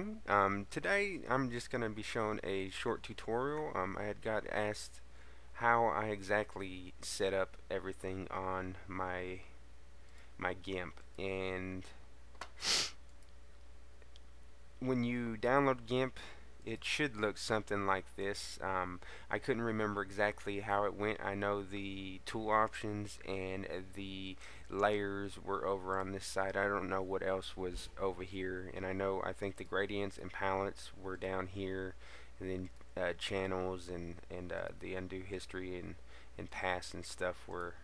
everyone. Um, today I'm just going to be showing a short tutorial. Um, I had got asked how I exactly set up everything on my my GIMP and when you download GIMP it should look something like this. Um, I couldn't remember exactly how it went. I know the tool options and the layers were over on this side. I don't know what else was over here. And I know I think the gradients and palettes were down here, and then uh, channels and and uh, the undo history and and paths and stuff were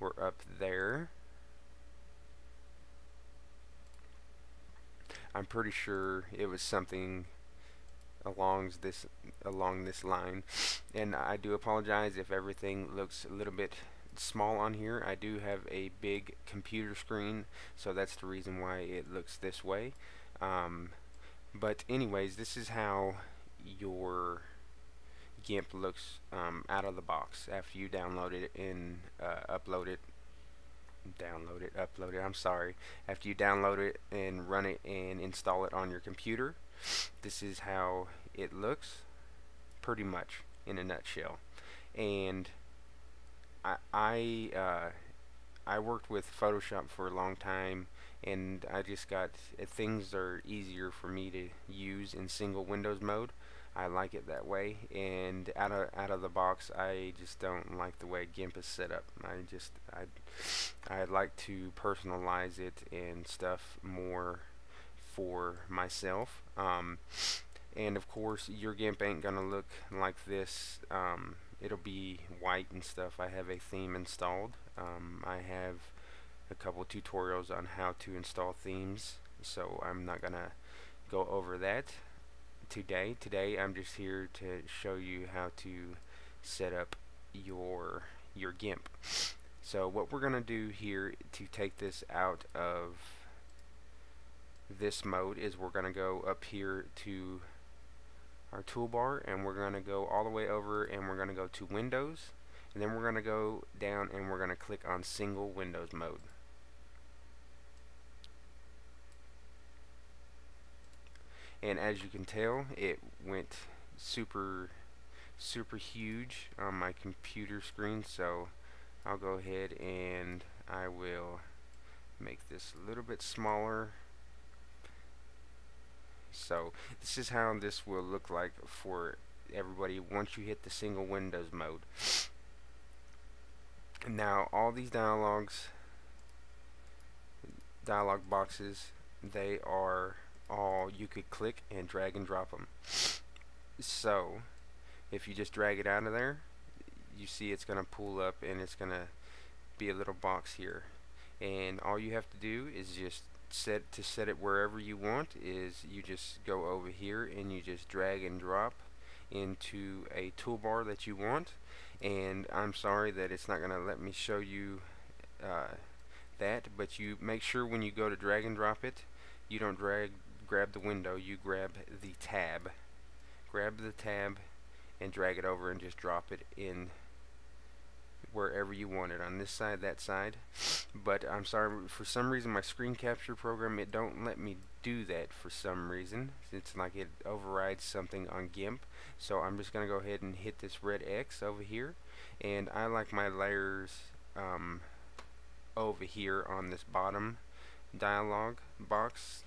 were up there. I'm pretty sure it was something along this along this line and I do apologize if everything looks a little bit small on here I do have a big computer screen so that's the reason why it looks this way. Um, but anyways this is how your GIMP looks um, out of the box. After you download it and uh, upload it download it upload it I'm sorry. After you download it and run it and install it on your computer this is how it looks pretty much in a nutshell. And I I, uh, I worked with Photoshop for a long time and I just got uh, things are easier for me to use in single windows mode I like it that way and out of out of the box I just don't like the way GIMP is set up I just I I like to personalize it and stuff more for myself. Um, and of course, your GIMP ain't gonna look like this. Um, it'll be white and stuff. I have a theme installed. Um, I have a couple tutorials on how to install themes, so I'm not gonna go over that today. Today, I'm just here to show you how to set up your your GIMP. So what we're gonna do here to take this out of this mode is we're to go up here to our toolbar and we're going to go all the way over and we're going to go to Windows and then we're going to go down and we're going to click on single Windows mode. And as you can tell it went super super huge on my computer screen so I'll go ahead and I will make this a little bit smaller so this is how this will look like for everybody once you hit the single windows mode. Now all these dialogues dialog boxes they are all you could click and drag and drop them. So if you just drag it out of there you see it's gonna pull up and it's gonna be a little box here and all you have to do is just set to set it wherever you want is you just go over here and you just drag and drop into a toolbar that you want. And I'm sorry that it's not gonna let me show you uh, that but you make sure when you go to drag and drop it you don't drag grab the window you grab the tab. Grab the tab and drag it over and just drop it in wherever you want it on this side that side. But I'm sorry for some reason my screen capture program it don't let me do that for some reason. It's like it overrides something on GIMP. So I'm just gonna go ahead and hit this red X over here. And I like my layers um, over here on this bottom dialog box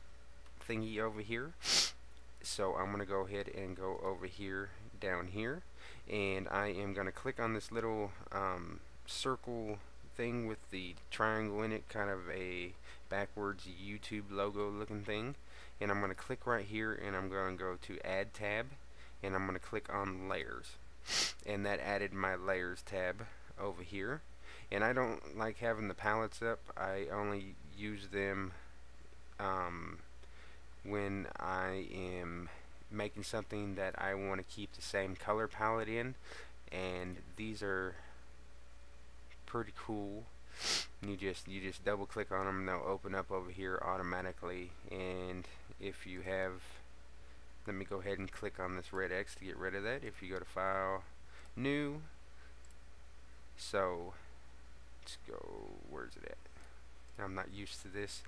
thingy over here. So I'm gonna go ahead and go over here down here and I am going to click on this little um, circle thing with the triangle in it kind of a backwards YouTube logo looking thing. And I'm going to click right here and I'm going to go to add tab and I'm going to click on layers. And that added my layers tab over here. And I don't like having the palettes up. I only use them um, when I am making something that I want to keep the same color palette in and these are pretty cool. You just you just double click on them and they'll open up over here automatically and if you have let me go ahead and click on this red X to get rid of that. If you go to file new so let's go where's it at? I'm not used to this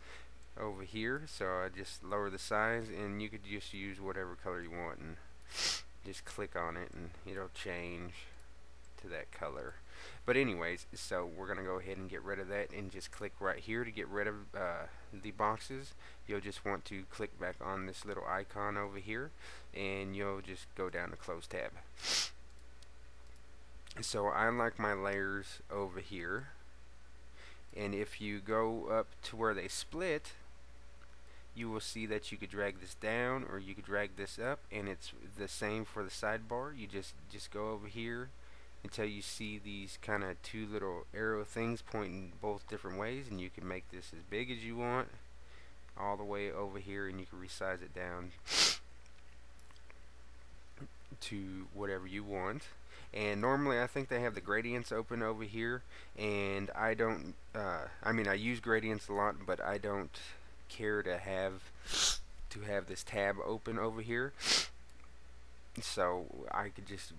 over here so I just lower the size and you could just use whatever color you want and just click on it and it'll change to that color. But anyways so we're gonna go ahead and get rid of that and just click right here to get rid of uh, the boxes. You'll just want to click back on this little icon over here and you'll just go down to close tab. So I like my layers over here and if you go up to where they split you will see that you could drag this down or you could drag this up and it's the same for the sidebar. You just just go over here until you see these kind of two little arrow things pointing both different ways and you can make this as big as you want all the way over here and you can resize it down to whatever you want and normally I think they have the gradients open over here. And I don't uh, I mean I use gradients a lot but I don't care to have to have this tab open over here. So I could just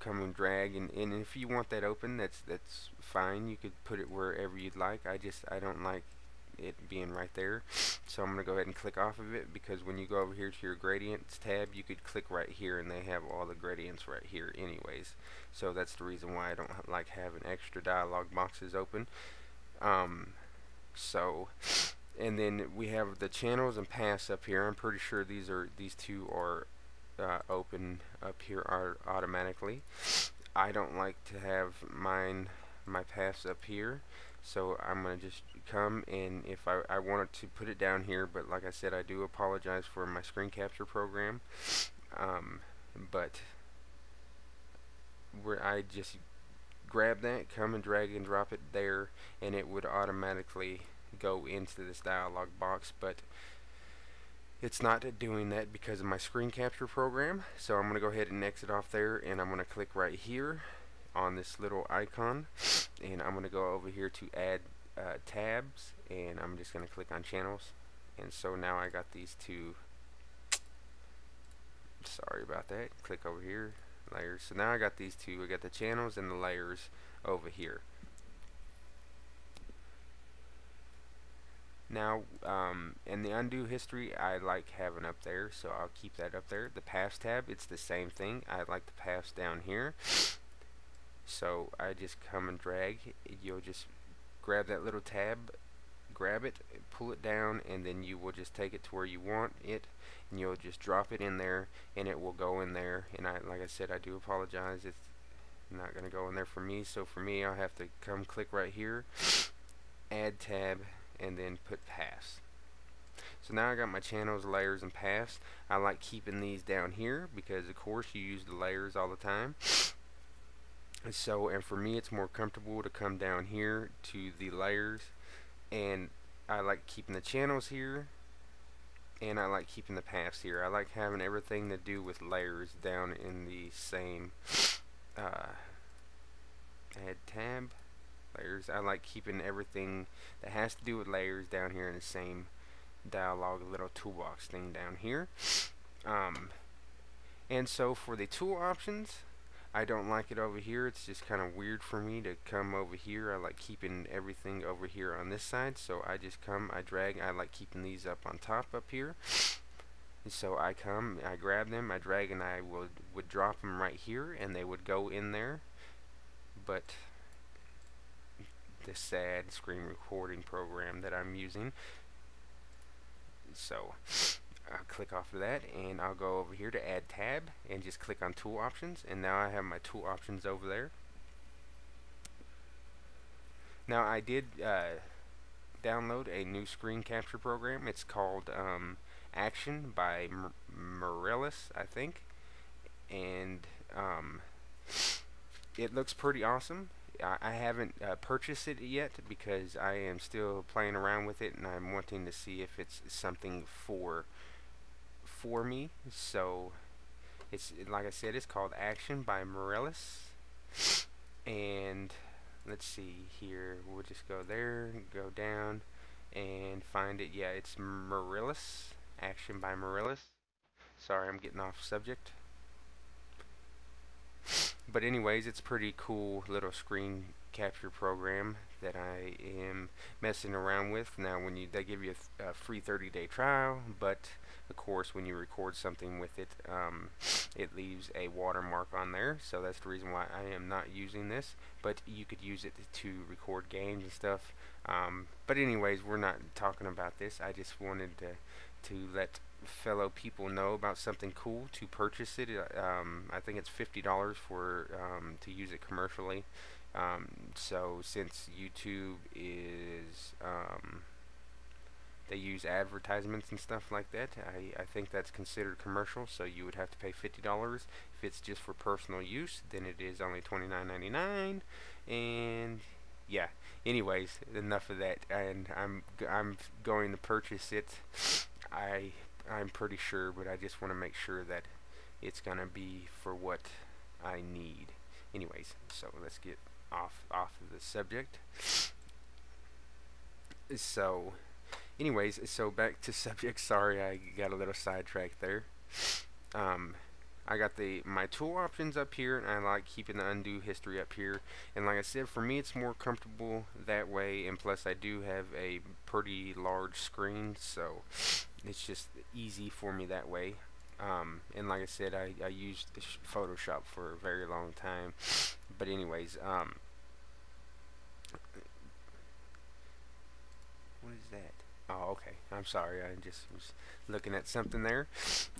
come and drag and, and if you want that open that's that's fine. You could put it wherever you'd like. I just I don't like it being right there. So I'm gonna go ahead and click off of it because when you go over here to your gradients tab you could click right here and they have all the gradients right here anyways. So that's the reason why I don't like having extra dialog boxes open. Um, so and then we have the channels and paths up here. I'm pretty sure these are these two are uh, open up here automatically. I don't like to have mine my paths up here so I'm gonna just come and if I, I wanted to put it down here but like I said I do apologize for my screen capture program. Um, but where I just grab that come and drag and drop it there and it would automatically go into this dialog box. But it's not doing that because of my screen capture program. So I'm gonna go ahead and exit off there and I'm gonna click right here on this little icon and I'm going to go over here to add uh, tabs and I'm just going to click on channels. And so now I got these two. Sorry about that. Click over here layers. So now I got these two. I got the channels and the layers over here. Now um, in the undo history I like having up there so I'll keep that up there. The paths tab it's the same thing. I like the paths down here so I just come and drag. You'll just grab that little tab grab it pull it down and then you will just take it to where you want it and you'll just drop it in there and it will go in there. And I like I said I do apologize. It's not gonna go in there for me. So for me I'll have to come click right here add tab and then put paths so now I got my channels, layers, and paths. I like keeping these down here because of course you use the layers all the time so and for me it's more comfortable to come down here to the layers. And I like keeping the channels here and I like keeping the paths here. I like having everything to do with layers down in the same uh, add tab layers. I like keeping everything that has to do with layers down here in the same dialog little toolbox thing down here. Um, and so for the tool options I don't like it over here. It's just kind of weird for me to come over here. I like keeping everything over here on this side. So I just come, I drag, I like keeping these up on top up here. And so I come, I grab them, I drag, and I would, would drop them right here, and they would go in there. But the sad screen recording program that I'm using. So click off of that and I'll go over here to add tab and just click on tool options and now I have my tool options over there. Now I did uh, download a new screen capture program. It's called um, Action by Mirillis I think. And um, it looks pretty awesome. I, haven't uh, purchased it yet because I am still playing around with it and I'm wanting to see if it's something for for me. So it's like I said, it's called Action by Mirillis. And let's see here. We'll just go there, go down, and find it. Yeah, it's Mirillis. Action by Mirillis. Sorry, I'm getting off subject. But anyways, it's pretty cool little screen capture program that I am messing around with. Now, when you they give you a, a free 30-day trial, but of course, when you record something with it, um, it leaves a watermark on there. So that's the reason why I am not using this. But you could use it to record games and stuff. Um, but anyways, we're not talking about this. I just wanted to to let fellow people know about something cool to purchase it. Uh, um, I think it's fifty dollars for um, to use it commercially. Um, so since YouTube is um, they use advertisements and stuff like that. I, I think that's considered commercial, so you would have to pay $50. If it's just for personal use, then it is only $29.99. And yeah, anyways, enough of that. And I'm I'm going to purchase it. I I'm pretty sure, but I just want to make sure that it's gonna be for what I need. Anyways, so let's get off off of the subject. So anyways, so back to subject. Sorry, I got a little sidetracked there. Um, I got the my tool options up here, and I like keeping the undo history up here. And like I said, for me, it's more comfortable that way. And plus, I do have a pretty large screen, so it's just easy for me that way. Um, and like I said, I, I used Photoshop for a very long time. But anyways, um, what is that? Oh, okay. I'm sorry. I just was looking at something there.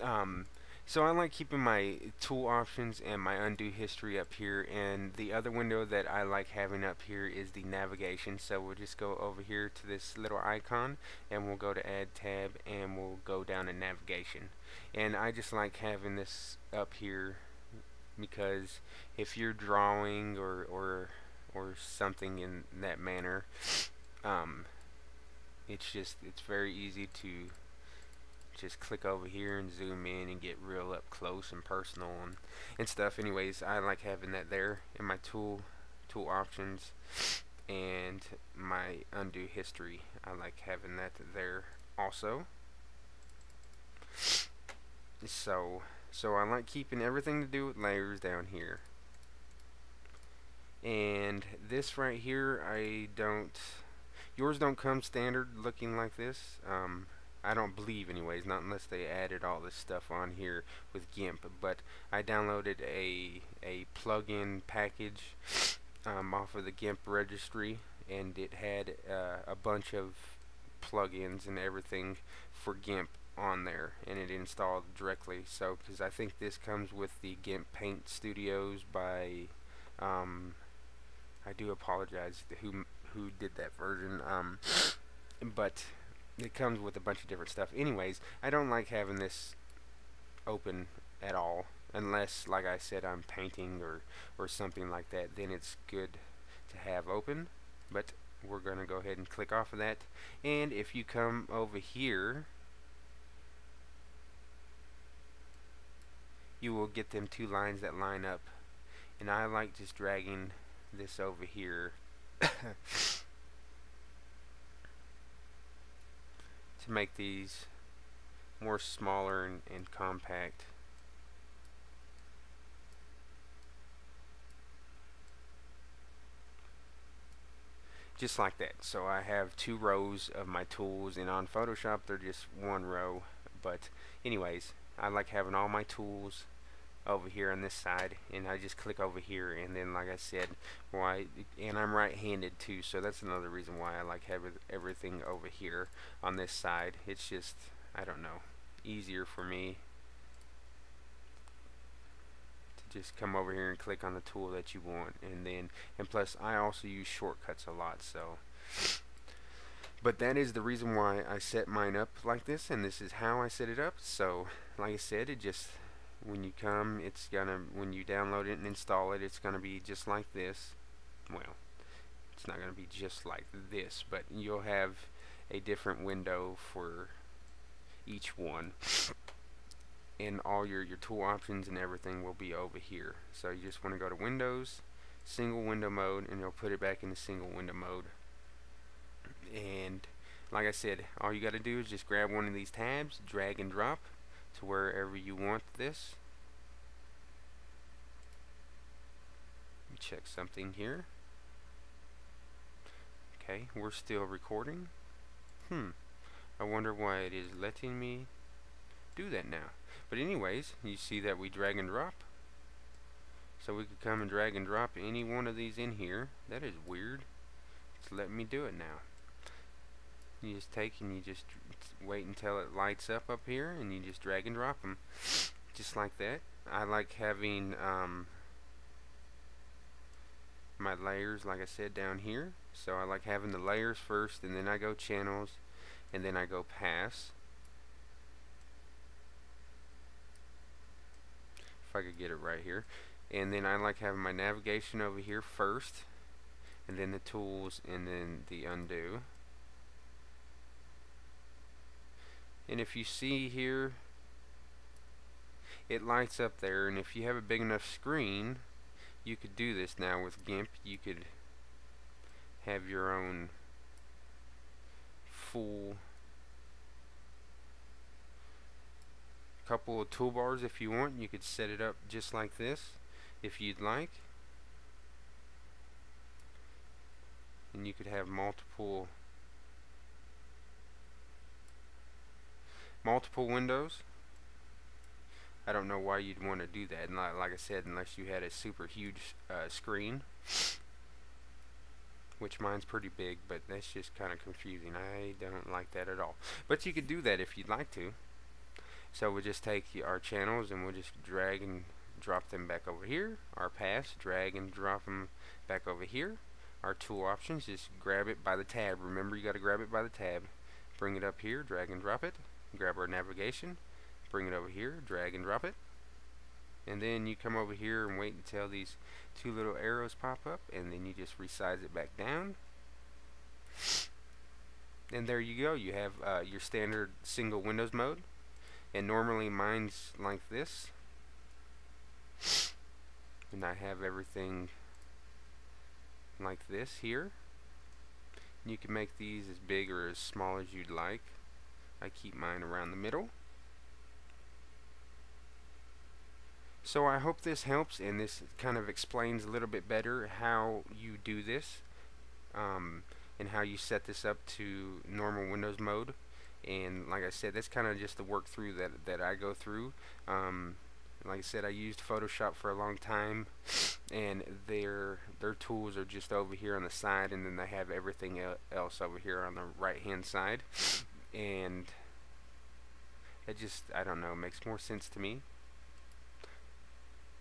Um, so I like keeping my tool options and my undo history up here and the other window that I like having up here is the navigation so we'll just go over here to this little icon and we'll go to add tab and we'll go down to navigation and I just like having this up here because if you're drawing or or or something in that manner um, it's just it's very easy to just click over here and zoom in and get real up close and personal and, and stuff. Anyways I like having that there in my tool tool options and my undo history. I like having that there also. So so I like keeping everything to do with layers down here. And this right here I don't Yours don't come standard looking like this. Um, I don't believe anyways, not unless they added all this stuff on here with GIMP. But I downloaded a a plugin package um, off of the GIMP registry, and it had uh, a bunch of plugins and everything for GIMP on there, and it installed directly. So, because I think this comes with the GIMP Paint Studios by, um, I do apologize to whom who did that version. Um, but it comes with a bunch of different stuff. Anyways, I don't like having this open at all unless like I said I'm painting or or something like that then it's good to have open but we're gonna go ahead and click off of that and if you come over here you will get them two lines that line up and I like just dragging this over here to make these more smaller and, and compact. Just like that. So I have two rows of my tools and on Photoshop they're just one row. But anyways, I like having all my tools over here on this side and I just click over here and then like I said why and I'm right-handed too so that's another reason why I like having everything over here on this side. It's just I don't know easier for me to just come over here and click on the tool that you want and then and plus I also use shortcuts a lot so. But that is the reason why I set mine up like this and this is how I set it up so like I said it just when you come it's gonna when you download it and install it it's gonna be just like this. Well it's not gonna be just like this but you'll have a different window for each one. And all your your tool options and everything will be over here. So you just want to go to Windows single window mode and you'll put it back into single window mode. And like I said all you got to do is just grab one of these tabs drag and drop to wherever you want this. Let me check something here. Okay, we're still recording. Hmm. I wonder why it is letting me do that now. But anyways, you see that we drag and drop. So we could come and drag and drop any one of these in here. That is weird. It's letting me do it now. You just take and you just wait until it lights up up here and you just drag and drop them. Just like that. I like having um, my layers, like I said, down here. So I like having the layers first and then I go channels and then I go paths. If I could get it right here and then I like having my navigation over here first and then the tools and then the undo and if you see here it lights up there. And if you have a big enough screen you could do this now with GIMP. You could have your own full couple of toolbars if you want. You could set it up just like this if you'd like. And you could have multiple multiple windows. I don't know why you'd want to do that. And like, I said, unless you had a super huge uh, screen, which mine's pretty big, but that's just kind of confusing. I don't like that at all. But you could do that if you'd like to. So we'll just take our channels and we'll just drag and drop them back over here. Our paths, drag and drop them back over here. Our tool options, just grab it by the tab. Remember you got to grab it by the tab. Bring it up here, drag and drop it. Grab our navigation, bring it over here, drag and drop it. And then you come over here and wait until these two little arrows pop up and then you just resize it back down. And there you go. You have uh, your standard single Windows mode. And normally mine's like this and I have everything like this here you can make these as big or as small as you'd like I keep mine around the middle. So I hope this helps and this kind of explains a little bit better how you do this um, and how you set this up to normal Windows mode. And like I said that's kind of just the work through that, that I go through. Um, like I said, I used Photoshop for a long time, and their their tools are just over here on the side, and then they have everything else over here on the right hand side, and it just I don't know makes more sense to me.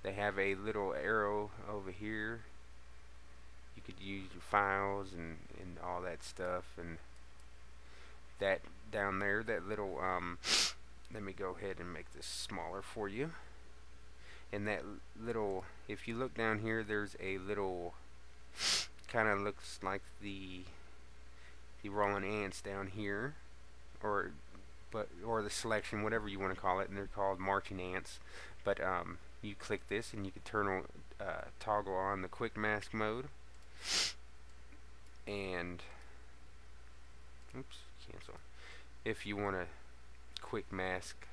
They have a little arrow over here. You could use your files and and all that stuff, and that down there, that little um. Let me go ahead and make this smaller for you and that little if you look down here there's a little kind of looks like the the rolling ants down here or but or the selection whatever you want to call it and they're called marching ants but um, you click this and you can turn on uh, toggle on the quick mask mode and oops cancel if you want to quick mask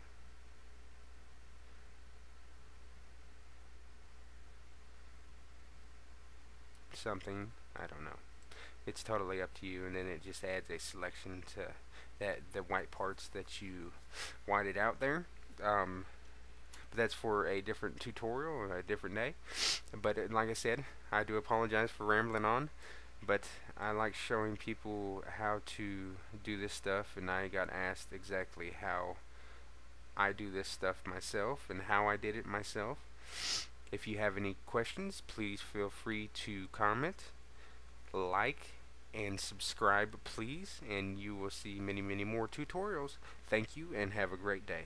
something. I don't know. It's totally up to you, and then it just adds a selection to that the white parts that you whited out there. Um, but that's for a different tutorial or a different day. But uh, like I said, I do apologize for rambling on, but I like showing people how to do this stuff, and I got asked exactly how I do this stuff myself and how I did it myself. If you have any questions, please feel free to comment, like, and subscribe please, and you will see many, many more tutorials. Thank you, and have a great day.